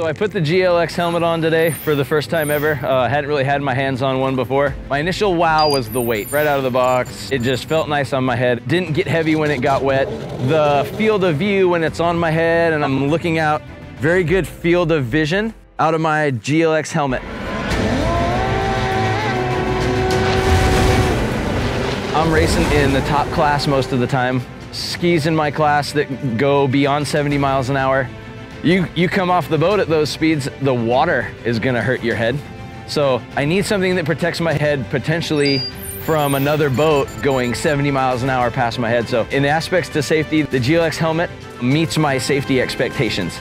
So I put the GLX helmet on today for the first time ever. Uh, I hadn't really had my hands on one before. My initial wow was the weight. Right out of the box, it just felt nice on my head. Didn't get heavy when it got wet. The field of view when it's on my head and I'm looking out, very good field of vision out of my GLX helmet. I'm racing in the top class most of the time. Skis in my class that go beyond 70 miles an hour. You, you come off the boat at those speeds, the water is gonna hurt your head. So I need something that protects my head potentially from another boat going 70 miles an hour past my head. So in aspects to safety, the GLX helmet meets my safety expectations.